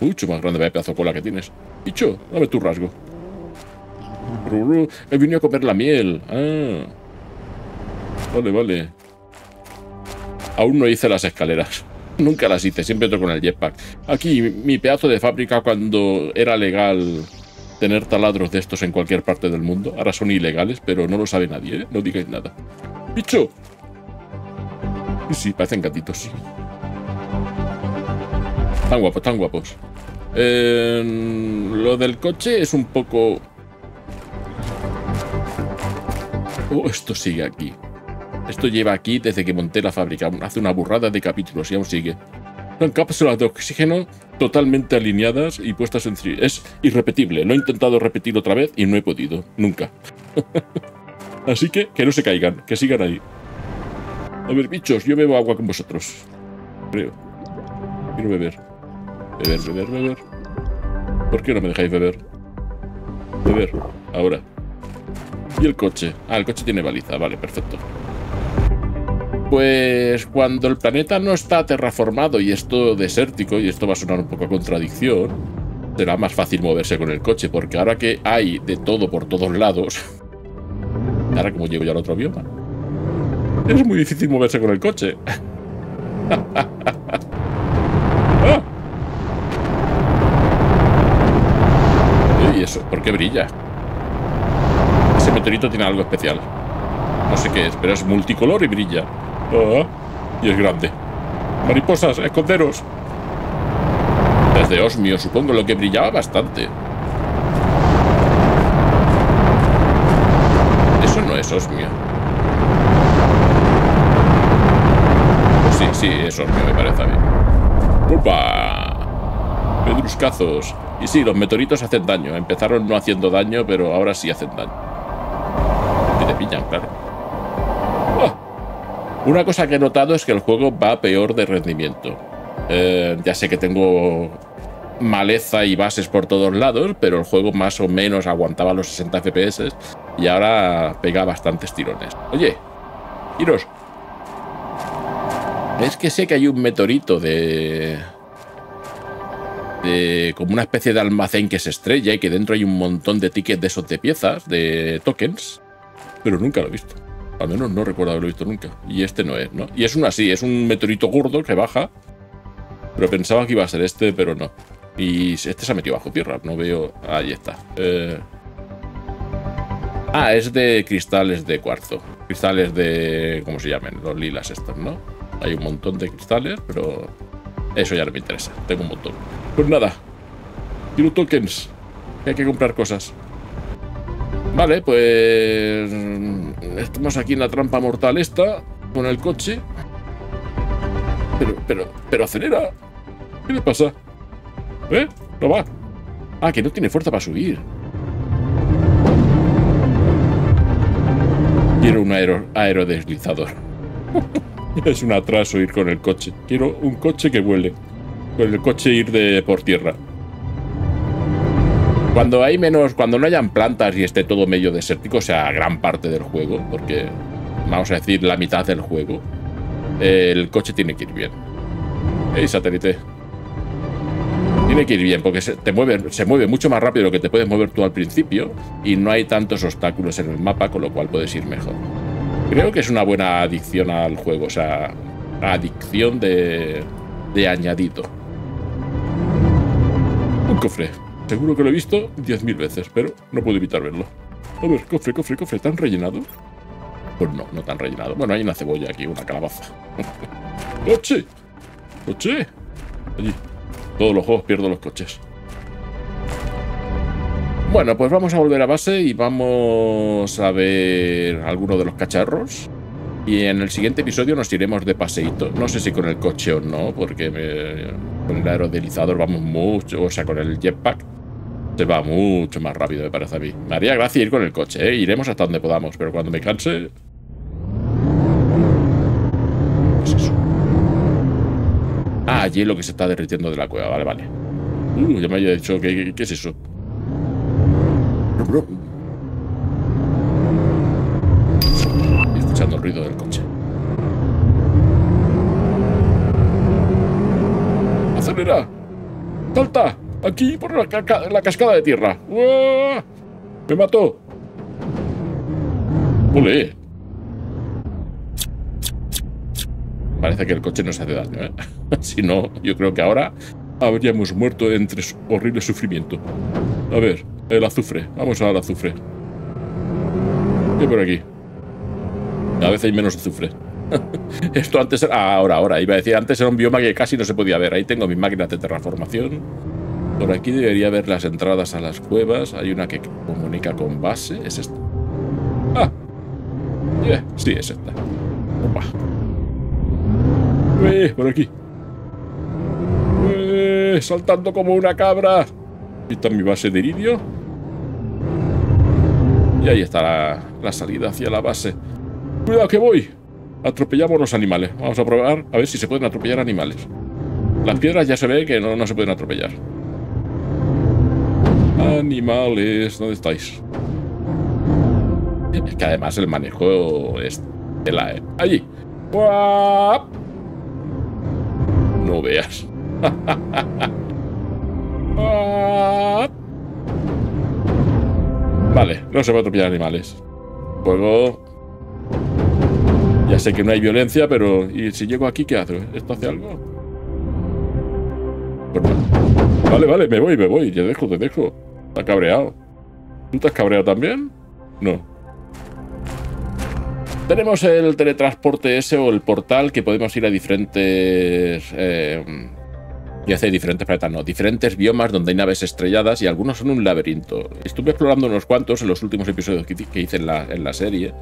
Mucho más grande, vaya pedazo de cola que tienes. Bicho, dame tu rasgo. He venido a comer la miel. Ah. Vale, vale. Aún no hice las escaleras. *laughs* Nunca las hice, siempre entro con el jetpack. Aquí, mi pedazo de fábrica cuando era legal tener taladros de estos en cualquier parte del mundo. Ahora son ilegales, pero no lo sabe nadie, ¿eh? No digáis nada. ¡Bicho! Sí, sí, parecen gatitos. Tan guapos, tan guapos. lo del coche es un poco... Oh, esto sigue aquí. Esto lleva aquí desde que monté la fábrica. Hace una burrada de capítulos y aún sigue. Son cápsulas de oxígeno totalmente alineadas y puestas en... Es irrepetible. Lo he intentado repetir otra vez y no he podido. Nunca. *laughs* Así que que no se caigan. Que sigan ahí. A ver, bichos. Yo bebo agua con vosotros. Creo. Quiero beber. Beber, beber, beber. ¿Por qué no me dejáis beber? Beber. Ahora. ¿Y el coche? Ah, el coche tiene baliza. Vale, perfecto. Pues cuando el planeta no está terraformado y es todo desértico, y esto va a sonar un poco a contradicción, será más fácil moverse con el coche, porque ahora que hay de todo por todos lados, *laughs* ahora como llego yo al otro bioma, es muy difícil moverse con el coche. *laughs* ¿Y eso? ¿Por qué brilla? Meteorito tiene algo especial. No sé qué es, pero es multicolor y brilla. Ah, y es grande. Mariposas, esconderos. Desde osmio, supongo, lo que brillaba bastante. Eso no es osmio. Pues sí, sí, es osmio, me parece a mí. ¡Opa! Pedruscazos. Y sí, los meteoritos hacen daño. Empezaron no haciendo daño, pero ahora sí hacen daño. Pillan, claro. Una cosa que he notado es que el juego va peor de rendimiento. Eh, ya sé que tengo maleza y bases por todos lados, pero el juego más o menos aguantaba los 60 FPS y ahora pega bastantes tirones. Oye, iros. Es que sé que hay un meteorito de... de... como una especie de almacén que se estrella y que dentro hay un montón de tickets de esos de piezas, de tokens, pero nunca lo he visto. Al menos no recuerdo haberlo visto nunca. Y este no es, ¿no? Y es un así, es un meteorito gordo que baja. Pero pensaba que iba a ser este, pero no. Y este se ha metido bajo tierra. No veo... Ahí está. Eh, ah, es de cristales de cuarzo. Cristales de... ¿Cómo se llaman? Los lilas estos, ¿no? Hay un montón de cristales, pero... Eso ya no me interesa. Tengo un montón. Pues nada. Quiero tokens. Hay que comprar cosas. Vale, pues... Estamos aquí en la trampa mortal esta, con el coche. Pero, pero, pero acelera. ¿Qué le pasa? ¿Eh? No va. Ah, que no tiene fuerza para subir. Quiero un aero, aerodeslizador. *laughs* es un atraso ir con el coche. Quiero un coche que vuele. Con el coche ir de por tierra. Cuando hay menos, cuando no hayan plantas y esté todo medio desértico, o sea, gran parte del juego, porque vamos a decir la mitad del juego, el coche tiene que ir bien. Ey, satélite. Tiene que ir bien, porque se, te mueve, se mueve mucho más rápido de lo que te puedes mover tú al principio y no hay tantos obstáculos en el mapa, con lo cual puedes ir mejor. Creo que es una buena adicción al juego, o sea, adicción de, de añadido. Un cofre. Seguro que lo he visto 10.000 veces, pero no puedo evitar verlo. A ver, cofre, cofre, cofre, ¿tan rellenado? Pues no, no tan rellenado. Bueno, hay una cebolla aquí, una calabaza. *laughs* ¡Coche! ¡Coche! Allí. Todos los juegos pierdo los coches. Bueno, pues vamos a volver a base y vamos a ver algunos de los cacharros. Y en el siguiente episodio nos iremos de paseíto. No sé si con el coche o no, porque con el aerodelizador vamos mucho, o sea, con el jetpack se va mucho más rápido, me parece a mí. Me haría gracia ir con el coche, ¿eh? Iremos hasta donde podamos, pero cuando me canse... ¿Qué es eso? Ah, hielo que se está derritiendo de la cueva, vale, vale. Uh, ya me había dicho, ¿qué, es eso? escuchando el ruido del coche. ¡Acelera! ¡Salta! Aquí por la, cascada de tierra. ¡Me mató! ¡Ole! Parece que el coche nos hace daño, ¿eh? *laughs* si no, yo creo que ahora habríamos muerto entre horrible sufrimiento. A ver, el azufre. Vamos al azufre. ¿Qué por aquí? Cada vez hay menos azufre. *laughs* Esto antes era... Ah, ahora, ahora. Iba a decir, antes era un bioma que casi no se podía ver. Ahí tengo mis máquinas de terraformación. Por aquí debería haber las entradas a las cuevas. Hay una que comunica con base. ¿Es esta? Ah. sí, es esta. Opa. Eh, por aquí. Eh, saltando como una cabra. Aquí está mi base de iridio. Y ahí está la, la salida hacia la base. Cuidado que voy. Atropellamos los animales. Vamos a probar a ver si se pueden atropellar animales. Las piedras ya se ve que no, no se pueden atropellar. Animales, ¿dónde estáis? Es que además el manejo es la ¿eh? ¡Allí! No veas. *laughs* vale, no se va a atropellar animales. Juego. Ya sé que no hay violencia, pero ¿y si llego aquí qué hace? ¿Esto hace algo? Pues vale, vale, me voy, me voy. Te dejo, te dejo. Está cabreado. ¿Tú estás cabreado también? No. Tenemos el teletransporte ese o el portal que podemos ir a diferentes... Eh, y hacer diferentes planetas, no, diferentes biomas donde hay naves estrelladas y algunos son un laberinto. Estuve explorando unos cuantos en los últimos episodios que, hice en la, en la serie.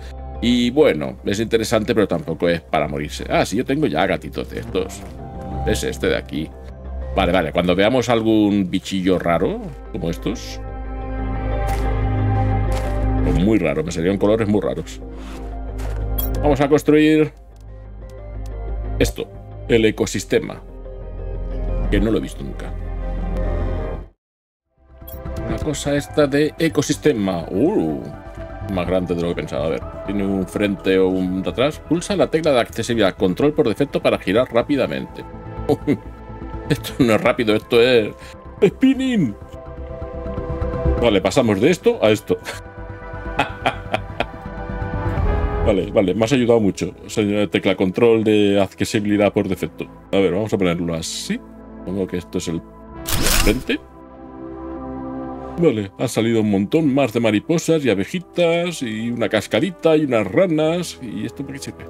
Y bueno, es interesante, pero tampoco es para morirse. Ah, sí, yo tengo ya gatitos de estos. Es este de aquí. Vale, vale, cuando veamos algún bichillo raro, como estos. Muy raro, me salieron colores muy raros. Vamos a construir esto, el ecosistema. Que no lo he visto nunca. La cosa esta de ecosistema. Uh, más grande de lo que pensaba. A ver, tiene un frente o un de atrás. Pulsa la tecla de accesibilidad control por defecto para girar rápidamente. *laughs* Esto no es rápido, esto es... ¡Spinning! Vale, pasamos de esto a esto. *laughs* vale, vale, me has ayudado mucho. Tecla control de accesibilidad por defecto. A ver, vamos a ponerlo así. Pongo que esto es el frente. Vale, ha salido un montón más de mariposas y abejitas y una cascadita y unas ranas. ¿Y esto por qué sirve?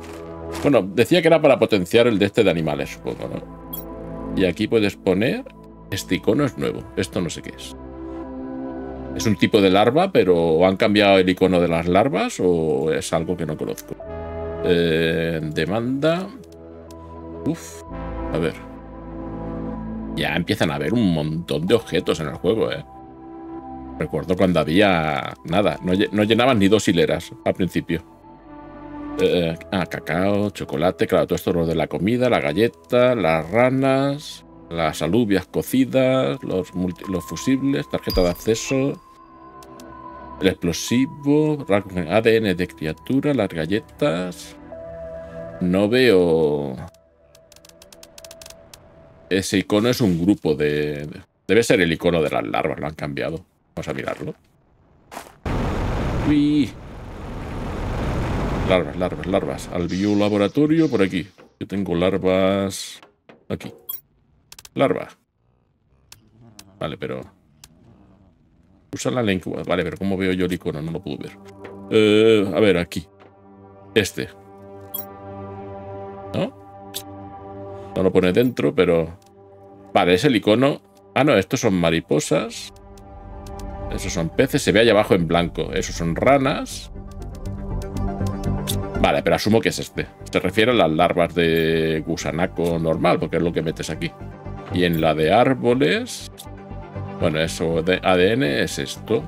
Bueno, decía que era para potenciar el de este de animales, supongo, ¿no? Y aquí puedes poner... Este icono es nuevo. Esto no sé qué es. ¿Es un tipo de larva, pero han cambiado el icono de las larvas o es algo que no conozco? Eh, demanda... Uf. A ver. Ya empiezan a haber un montón de objetos en el juego, ¿eh? Recuerdo cuando había... Nada, no, llenaban ni dos hileras al principio. Eh, ah, cacao, chocolate, claro, todo esto lo de la comida, la galleta, las ranas, las alubias cocidas, los, los fusibles, tarjeta de acceso, el explosivo, ADN de criatura, las galletas. No veo... Ese icono es un grupo de... Debe ser el icono de las larvas, lo han cambiado. Vamos a mirarlo. Uy. Larvas, larvas, larvas. Al biolaboratorio por aquí. Yo tengo larvas... Aquí. Larva. Vale, pero... Usa la link. Vale, pero ¿cómo veo yo el icono? No lo puedo ver. Eh, a ver, aquí. Este. ¿No? No lo pone dentro, pero... Vale, es el icono. Ah, no, estos son mariposas. Esos son peces. Se ve ahí abajo en blanco. Esos son ranas. Vale, pero asumo que es este. Se refiere a las larvas de gusanaco normal, porque es lo que metes aquí. Y en la de árboles... Bueno, eso de ADN es esto.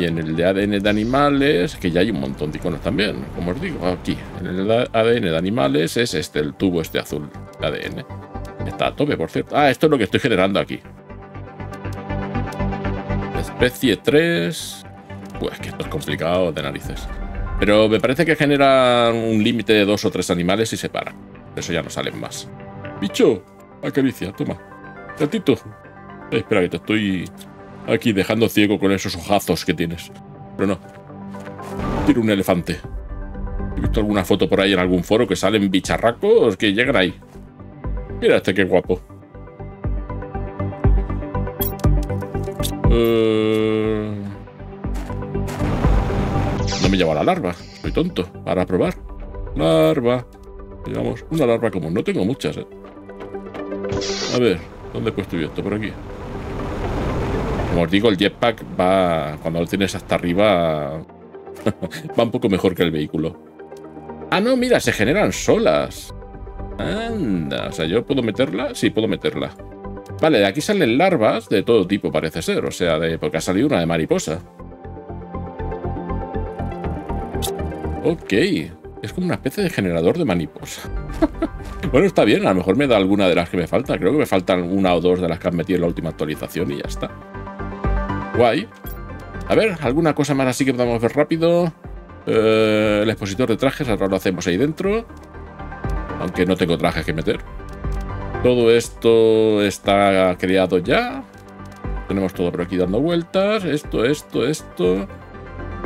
Y en el de ADN de animales, que ya hay un montón de iconos también, como os digo, aquí. En el ADN de animales es este, el tubo este azul de ADN. Está a tope, por cierto. Ah, esto es lo que estoy generando aquí. Especie 3. Pues que esto es complicado de narices. Pero me parece que genera un límite de dos o tres animales y se para. Eso ya no salen más. Bicho, acaricia, toma. Gatito, espera, que te estoy aquí dejando ciego con esos ojazos que tienes. Pero no. Tiro un elefante. He visto alguna foto por ahí en algún foro que salen bicharracos que llegan ahí. Mira este qué guapo. Eh, no me lleva la larva. Soy tonto. Para probar. Larva. Digamos, una larva como No tengo muchas, ¿eh? A ver, ¿dónde he puesto yo esto? Por aquí. Como os digo, el jetpack va, cuando lo tienes hasta arriba, *laughs* va un poco mejor que el vehículo. Ah, no, mira, se generan solas. Anda, o sea, ¿yo puedo meterla? Sí, puedo meterla. Vale, de aquí salen larvas de todo tipo, parece ser. O sea, de, porque ha salido una de mariposa. Ok. Es como una especie de generador de mariposa. *laughs* bueno, está bien. A lo mejor me da alguna de las que me falta. Creo que me faltan una o dos de las que han metido en la última actualización y ya está. Guay. A ver, alguna cosa más así que podamos ver rápido. Eh, el expositor de trajes, ahora lo hacemos ahí dentro. Aunque no tengo trajes que meter. Todo esto está creado ya. Tenemos todo por aquí dando vueltas. Esto, esto, esto.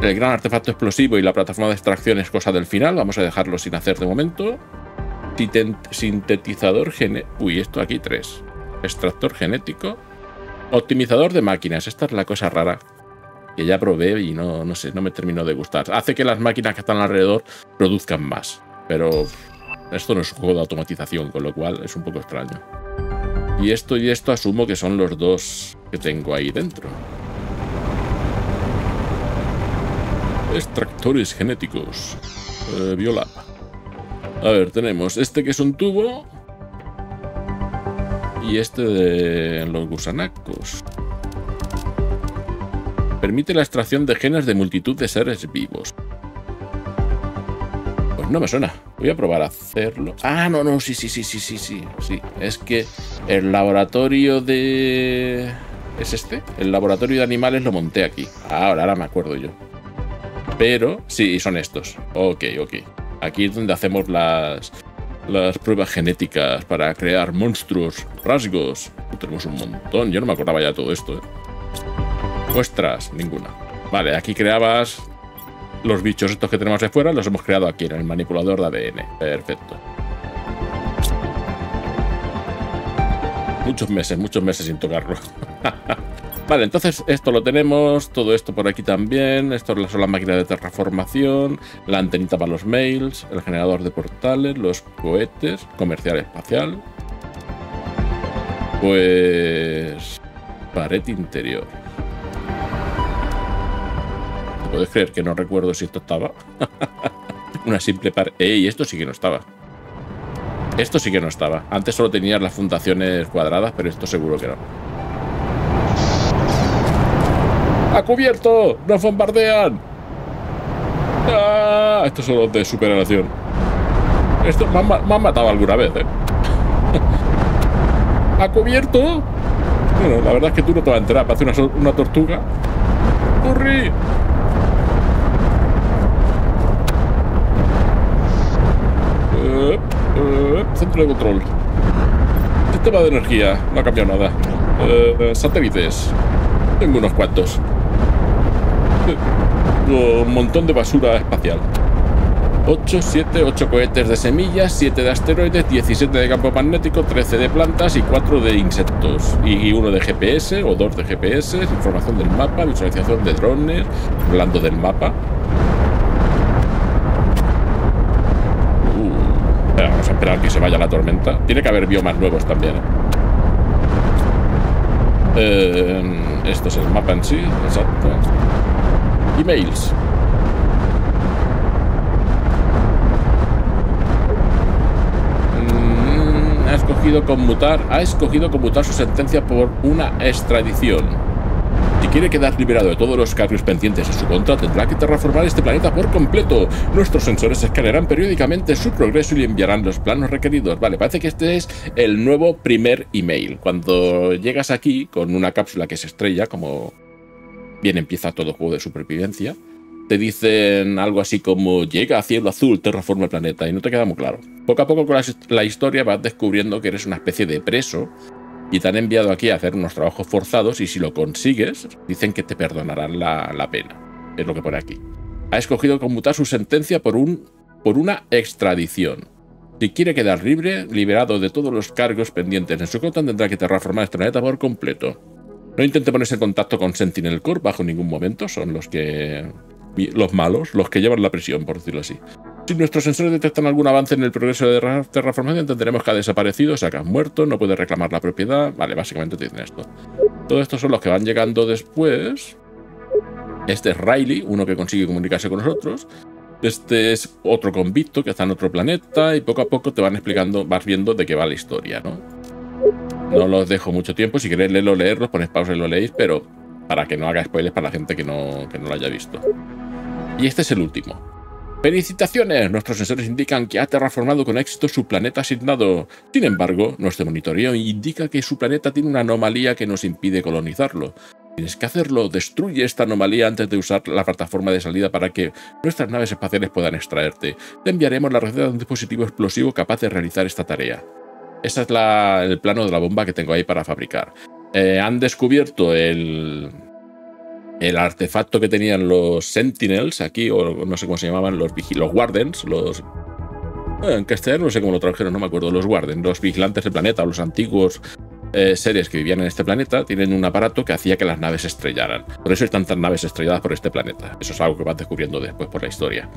El gran artefacto explosivo y la plataforma de extracción es cosa del final. Vamos a dejarlo sin hacer de momento. Sintetizador genético. Uy, esto aquí tres. Extractor genético. Optimizador de máquinas, esta es la cosa rara que ya probé y no, no sé, no me terminó de gustar. Hace que las máquinas que están alrededor produzcan más, pero esto no es un juego de automatización, con lo cual es un poco extraño. Y esto y esto asumo que son los dos que tengo ahí dentro. Extractores genéticos. Eh, Viola. A ver, tenemos este que es un tubo y este de los gusanacos. Permite la extracción de genes de multitud de seres vivos. Pues no me suena. Voy a probar a hacerlo. Ah, no, no, sí, sí, sí, sí, sí, sí. Sí, es que el laboratorio de... ¿Es este? El laboratorio de animales lo monté aquí. ahora, ahora me acuerdo yo. Pero, sí, son estos. Ok, ok. Aquí es donde hacemos las, las pruebas genéticas para crear monstruos, rasgos. Tenemos un montón. Yo no me acordaba ya de todo esto. ¿eh? Muestras, ninguna. Vale, aquí creabas los bichos estos que tenemos de fuera, los hemos creado aquí en el manipulador de ADN. Perfecto. Muchos meses, muchos meses sin tocarlo. *laughs* Vale, entonces esto lo tenemos, todo esto por aquí también, esto son las máquinas de terraformación, la antenita para los mails, el generador de portales, los cohetes, comercial espacial. Pues... Pared interior. ¿Puedes creer que no recuerdo si esto estaba? *laughs* Una simple pared... ¡Ey! Esto sí que no estaba. Esto sí que no estaba. Antes solo tenías las fundaciones cuadradas, pero esto seguro que no. ¡A cubierto! ¡Nos bombardean! ¡Ah! Estos son los de superación. Esto me han, matado alguna vez, ¿eh? *laughs* ¿A cubierto? Bueno, la verdad es que tú no te vas a enterar. Parece una, una tortuga. ¡Corri! Eh, eh, centro de control. Sistema de energía. No ha cambiado nada. Eh, satélites. Tengo unos cuantos. *laughs* Un montón de basura espacial. 8, 7, 8 cohetes de semillas, 7 de asteroides, 17 de campo magnético, 13 de plantas y 4 de insectos. Y uno de GPS o dos de GPS, información del mapa, visualización de drones, hablando del mapa. Uh, vamos a esperar que se vaya la tormenta. Tiene que haber biomas nuevos también. Eh, esto es el mapa en sí, exacto. Emails. Mm, ha escogido conmutar, ha escogido conmutar su sentencia por una extradición. Si quiere quedar liberado de todos los cargos pendientes en su contra, tendrá que terraformar este planeta por completo. Nuestros sensores escanearán periódicamente su progreso y le enviarán los planos requeridos. Vale, parece que este es el nuevo primer email. Cuando llegas aquí con una cápsula que se estrella, como bien empieza todo juego de supervivencia, te dicen algo así como llega a cielo azul, terraforma el planeta, y no te queda muy claro. Poco a poco con la, historia vas descubriendo que eres una especie de preso y te han enviado aquí a hacer unos trabajos forzados y si lo consigues, dicen que te perdonarán la, pena. Es lo que pone aquí. Ha escogido conmutar su sentencia por, un, por una extradición. Si quiere quedar libre, liberado de todos los cargos pendientes en su cota, tendrá que terraformar este planeta por completo. No intente ponerse en contacto con Sentinel Core bajo ningún momento, son los que. los malos, los que llevan la prisión, por decirlo así. Si nuestros sensores detectan algún avance en el progreso de terraformación, entenderemos que ha desaparecido, se ha muerto, no puede reclamar la propiedad. Vale, básicamente te dicen esto. Todos estos son los que van llegando después. Este es Riley, uno que consigue comunicarse con nosotros. Este es otro convicto que está en otro planeta y poco a poco te van explicando, vas viendo de qué va la historia, ¿no? No los dejo mucho tiempo. Si queréis leerlo, leerlos, ponéis pausa y lo leéis, pero para que no haga spoilers para la gente que no, que no lo haya visto. Y este es el último. ¡Felicitaciones! Nuestros sensores indican que ha terraformado con éxito su planeta asignado. Sin embargo, nuestro monitoreo indica que su planeta tiene una anomalía que nos impide colonizarlo. Tienes que hacerlo. Destruye esta anomalía antes de usar la plataforma de salida para que nuestras naves espaciales puedan extraerte. Te enviaremos la receta de un dispositivo explosivo capaz de realizar esta tarea. Ese es el plano de la bomba que tengo ahí para fabricar. Eh, han descubierto el, el artefacto que tenían los Sentinels aquí, o no sé cómo se llamaban, los, los Wardens, los... Eh, no sé cómo lo tradujeron, no me acuerdo, los Wardens, los vigilantes del planeta, los antiguos eh, seres que vivían en este planeta, tienen un aparato que hacía que las naves estrellaran. Por eso hay tantas naves estrelladas por este planeta. Eso es algo que vas descubriendo después por la historia.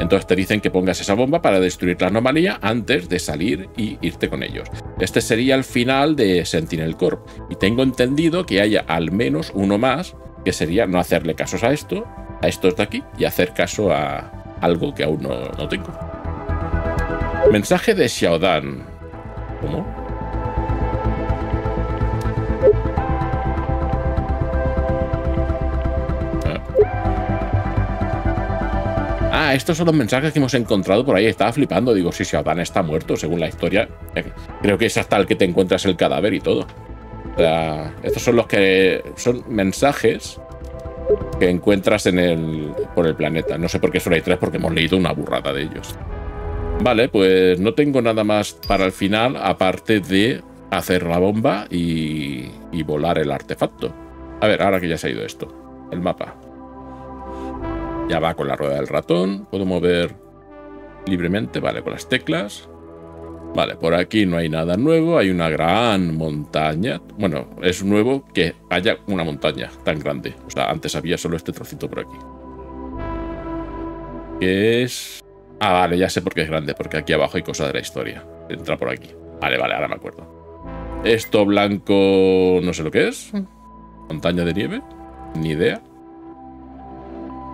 Entonces te dicen que pongas esa bomba para destruir la anomalía antes de salir y irte con ellos. Este sería el final de Sentinel Corp. Y tengo entendido que haya al menos uno más, que sería no hacerle casos a esto, a estos de aquí, y hacer caso a algo que aún no, no tengo. Mensaje de Xiaodan. ¿Cómo? Ah, estos son los mensajes que hemos encontrado por ahí. Estaba flipando. Digo, si Xiaodan está muerto, según la historia. Eh, creo que es hasta el que te encuentras el cadáver y todo. O sea, estos son los que son mensajes que encuentras en el, por el planeta. No sé por qué solo hay tres, porque hemos leído una burrada de ellos. Vale, pues no tengo nada más para el final, aparte de hacer la bomba y, y volar el artefacto. A ver, ahora que ya se ha ido esto. El mapa. Ya va con la rueda del ratón. Puedo mover libremente, vale, con las teclas. Vale, por aquí no hay nada nuevo, hay una gran montaña. Bueno, es nuevo que haya una montaña tan grande. O sea, antes había solo este trocito por aquí. ¿Qué es? Ah, vale, ya sé por qué es grande, porque aquí abajo hay cosas de la historia. Entra por aquí. Vale, vale, ahora me acuerdo. Esto blanco, no sé lo que es. Montaña de nieve. Ni idea.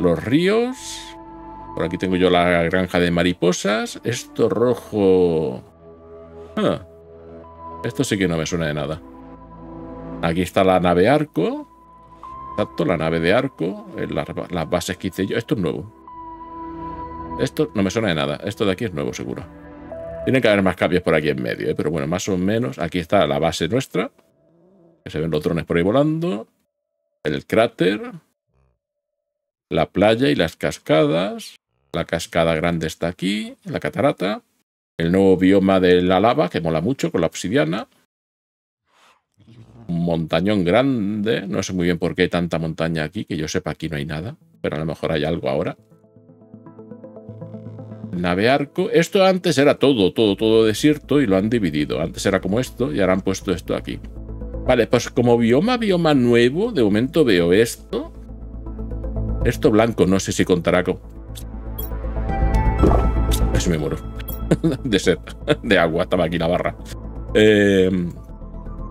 Los ríos. Por aquí tengo yo la granja de mariposas. Esto rojo. Ah, esto sí que no me suena de nada. Aquí está la nave arco. Exacto, la nave de arco. Las, bases que hice yo. Esto es nuevo. Esto no me suena de nada. Esto de aquí es nuevo, seguro. Tiene que haber más cambios por aquí en medio, ¿eh? pero bueno, más o menos. Aquí está la base nuestra. Que se ven los drones por ahí volando. El cráter. La playa y las cascadas. La cascada grande está aquí. La catarata. El nuevo bioma de la lava, que mola mucho, con la obsidiana un montañón grande. No sé muy bien por qué hay tanta montaña aquí, que yo sepa aquí no hay nada, pero a lo mejor hay algo ahora. Nave arco. Esto antes era todo, todo, todo desierto y lo han dividido. Antes era como esto y ahora han puesto esto aquí. Vale, pues como bioma, bioma nuevo, de momento veo esto. Esto blanco, no sé si contará con... Eso me muero. *laughs* de sed, de agua, estaba aquí la barra. Eh,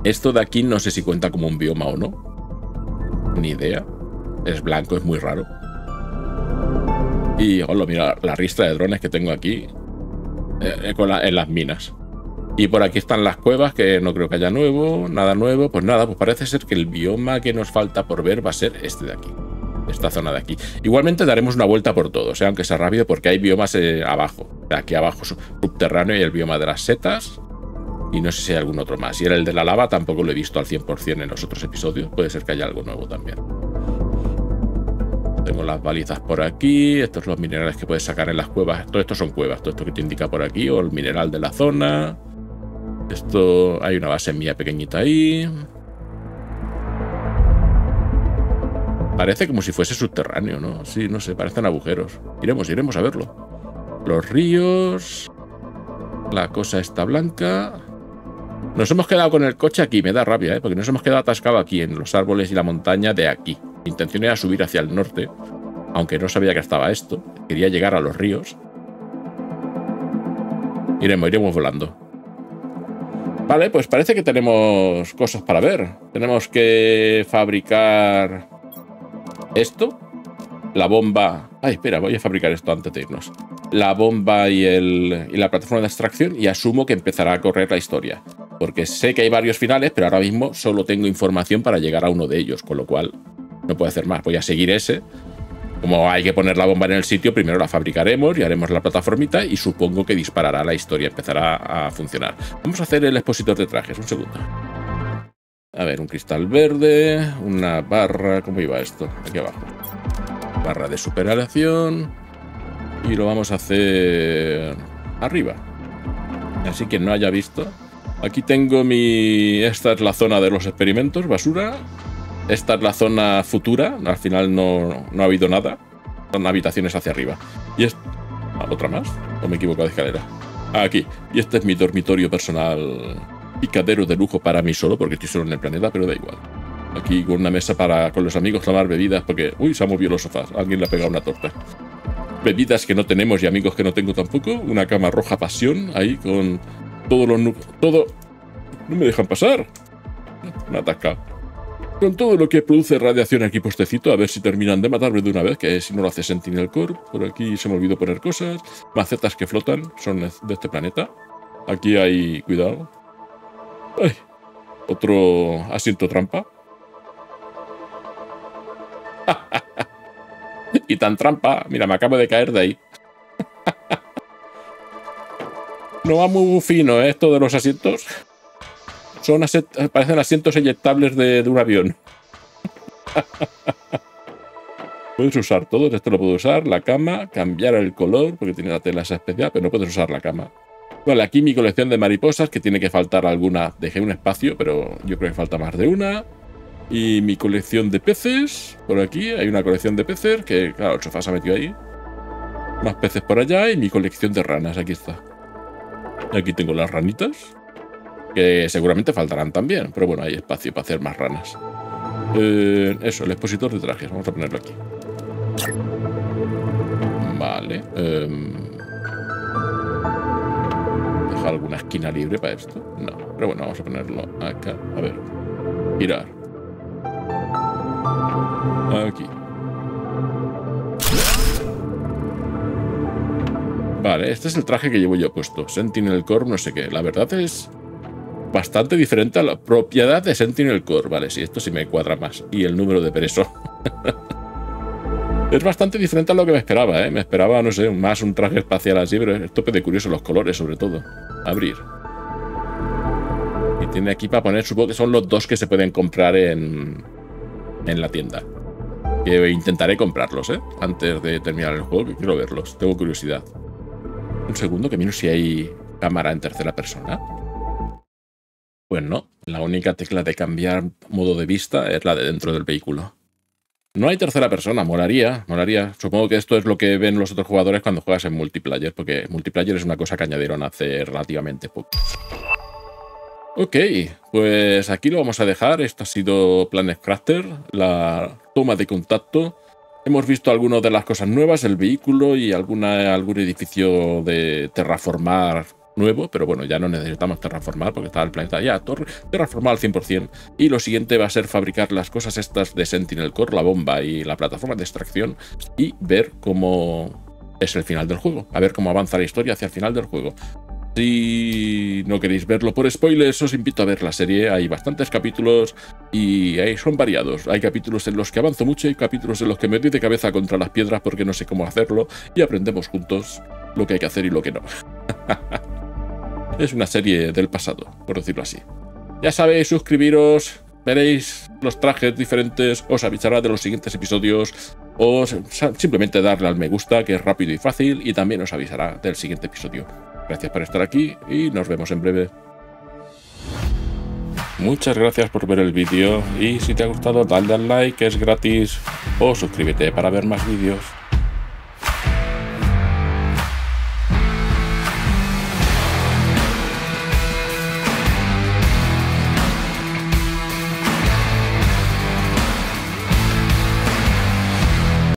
esto de aquí no sé si cuenta como un bioma o no. Ni idea. Es blanco, es muy raro. Y, hola, mira la ristra de drones que tengo aquí eh, en las minas. Y por aquí están las cuevas, que no creo que haya nuevo, nada nuevo. Pues nada, pues parece ser que el bioma que nos falta por ver va a ser este de aquí. Esta zona de aquí. Igualmente daremos una vuelta por todos, ¿eh? aunque sea rápido, porque hay biomas eh, abajo. Aquí abajo subterráneo y el bioma de las setas. Y no sé si hay algún otro más. Y era el de la lava, tampoco lo he visto al 100% en los otros episodios. Puede ser que haya algo nuevo también. Tengo las balizas por aquí. Estos son los minerales que puedes sacar en las cuevas. Todo esto son cuevas. Todo esto que te indica por aquí. O el mineral de la zona. Esto... Hay una base mía pequeñita ahí. Parece como si fuese subterráneo, ¿no? Sí, no sé. Parecen agujeros. Iremos, iremos a verlo. Los ríos... La cosa está blanca. Nos hemos quedado con el coche aquí, me da rabia, ¿eh? porque nos hemos quedado atascados aquí en los árboles y la montaña de aquí. Mi intención era subir hacia el norte, aunque no sabía que estaba esto. Quería llegar a los ríos. Iremos, iremos volando. Vale, pues parece que tenemos cosas para ver. Tenemos que fabricar esto, la bomba... Ay, espera, voy a fabricar esto antes de irnos. La bomba y, el, y la plataforma de extracción y asumo que empezará a correr la historia porque sé que hay varios finales, pero ahora mismo solo tengo información para llegar a uno de ellos, con lo cual no puedo hacer más. Voy a seguir ese. Como hay que poner la bomba en el sitio, primero la fabricaremos y haremos la plataformita y supongo que disparará la historia, empezará a funcionar. Vamos a hacer el expositor de trajes, un segundo. A ver, un cristal verde, una barra, ¿cómo iba esto? Aquí abajo. Barra de superación. Y lo vamos a hacer arriba. Así que no haya visto, Aquí tengo mi... Esta es la zona de los experimentos, basura. Esta es la zona futura. Al final no, no ha habido nada. Son habitaciones hacia arriba. Y es... ¿Otra más? ¿O me equivoco de escalera? Ah, aquí. Y este es mi dormitorio personal. Picadero de lujo para mí solo, porque estoy solo en el planeta, pero da igual. Aquí con una mesa para con los amigos tomar bebidas, porque... Uy, se ha movido los sofás. Alguien le ha pegado una torta. Bebidas que no tenemos y amigos que no tengo tampoco. Una cama roja pasión ahí con todos los todo no me dejan pasar. Me ataca. Con todo lo que produce radiación aquí postecito, a ver si terminan de matarme de una vez, que si no lo hace Sentinel Core. Por aquí se me olvidó poner cosas. Macetas que flotan, son de este planeta. Aquí hay... cuidado. Otro asiento trampa. *laughs* y tan trampa, mira, me acabo de caer de ahí. *laughs* No va muy fino ¿eh? esto de los asientos. Son parecen asientos eyectables de, un avión. *laughs* puedes usar todo, esto lo puedo usar, la cama, cambiar el color, porque tiene la tela esa especial, pero no puedes usar la cama. Vale, aquí mi colección de mariposas, que tiene que faltar alguna. Dejé un espacio, pero yo creo que falta más de una. Y mi colección de peces, por aquí, hay una colección de peces, que claro, el sofá se ha metido ahí. Más peces por allá y mi colección de ranas, aquí está. Aquí tengo las ranitas, que seguramente faltarán también, pero bueno, hay espacio para hacer más ranas. Eh, eso, el expositor de trajes, vamos a ponerlo aquí. Vale. Em, ¿Deja alguna esquina libre para esto? No, pero bueno, vamos a ponerlo acá. A ver, girar. Aquí. Vale, este es el traje que llevo yo puesto. Sentinel Core, no sé qué. La verdad es bastante diferente a la propiedad de Sentinel Core. Vale, sí, esto sí me cuadra más. Y el número de pereso. *laughs* es bastante diferente a lo que me esperaba, ¿eh? Me esperaba, no sé, más un traje espacial así, pero es tope de curioso los colores, sobre todo. Abrir. Y tiene aquí para poner, supongo que son los dos que se pueden comprar en, en la tienda. Que intentaré comprarlos, ¿eh? Antes de terminar el juego, que quiero verlos. Tengo curiosidad. Un segundo, que miro si hay cámara en tercera persona. Pues no, la única tecla de cambiar modo de vista es la de dentro del vehículo. No hay tercera persona, molaría, molaría. Supongo que esto es lo que ven los otros jugadores cuando juegas en multiplayer, porque multiplayer es una cosa que añadieron hace relativamente poco. Ok, pues aquí lo vamos a dejar. Esto ha sido Planet Crafter, la toma de contacto. Hemos visto algunas de las cosas nuevas, el vehículo y alguna, algún edificio de terraformar nuevo, pero bueno, ya no necesitamos terraformar porque está el planeta ya terraformado al 100%. Y lo siguiente va a ser fabricar las cosas estas de Sentinel Core, la bomba y la plataforma de extracción y ver cómo es el final del juego, a ver cómo avanza la historia hacia el final del juego. Si no queréis verlo por spoilers, os invito a ver la serie. Hay bastantes capítulos y son variados. Hay capítulos en los que avanzo mucho y capítulos en los que me doy de cabeza contra las piedras porque no sé cómo hacerlo y aprendemos juntos lo que hay que hacer y lo que no. *laughs* es una serie del pasado, por decirlo así. Ya sabéis, suscribiros, veréis los trajes diferentes, os avisará de los siguientes episodios, o simplemente darle al me gusta, que es rápido y fácil, y también os avisará del siguiente episodio. Gracias por estar aquí y nos vemos en breve. Muchas gracias por ver el vídeo y si te ha gustado dale al like, que es gratis, o suscríbete para ver más vídeos.